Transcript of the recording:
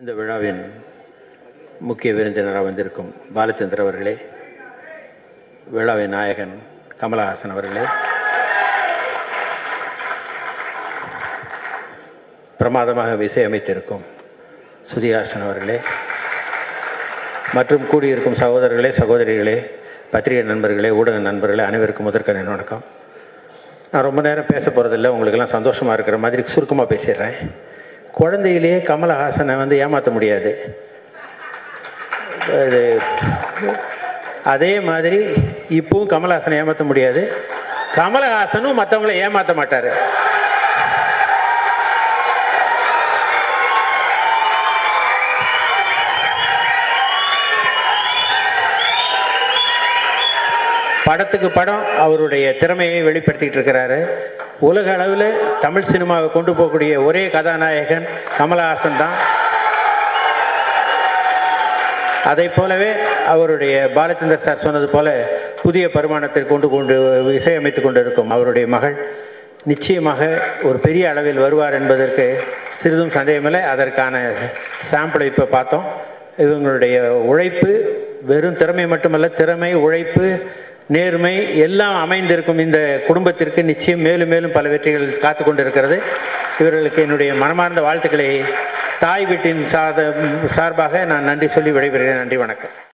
இந்த விழாவின் முக்கிய விருந்தினராக வந்திருக்கும் பாலச்சந்திர அவர்களே விழாவின் நாயகன் கமலஹாசன் அவர்களே பிரமாதமாக இசையமைத்திருக்கும் சுதிஹாசன் அவர்களே மற்றும் கூடியிருக்கும் சகோதரர்களே சகோதரிகளே பத்திரிகை நண்பர்களே ஊடக நண்பர்களே அனைவருக்கும் முதற்கண் வணக்கம். நான் ரொம்ப நேரம் பேச போகிறதில்ல உங்களுக்கெல்லாம் சந்தோஷமாக இருக்கிற மாதிரி சுருக்கமாக பேசிடுறேன். குழந்தையிலேயே கமலஹாசனை வந்து ஏமாற்ற முடியாது. இது அதே மாதிரி இப்பவும் கமலஹாசனை ஏமாற்ற முடியாது. கமலஹாசனும் மற்றவங்கள ஏமாற்ற மாட்டார். படத்துக்கு படம் அவருடைய திறமையை வெளிப்படுத்திக்கிட்டு இருக்கிறாரு. உலக அளவில் தமிழ் சினிமாவை கொண்டு போகக்கூடிய ஒரே கதாநாயகன் கமலஹாசன் தான். அதை போலவே அவருடைய பாலச்சந்தர் சார் சொன்னது போல புதிய பருமானத்தை கொண்டு கொண்டு இசையமைத்து கொண்டு இருக்கும் அவருடைய மகள் நிச்சயமாக ஒரு பெரிய அளவில் வருவார் என்பதற்கு சிறிதும் சந்தேகமில்லை. அதற்கான சாம்பிளை இப்போ பார்த்தோம். இவங்களுடைய உழைப்பு வெறும் திறமை மட்டுமல்ல திறமை உழைப்பு நேர்மை எல்லாம் அமைந்திருக்கும் இந்த குடும்பத்திற்கு நிச்சயம் மேலும் மேலும் பல வெற்றிகள் காத்து கொண்டிருக்கிறது. இவர்களுக்கு என்னுடைய மனமார்ந்த வாழ்த்துக்களை தாய் வீட்டின் சாத சார்பாக நான் நன்றி சொல்லி விடைபெறுகிறேன். நன்றி வணக்கம்.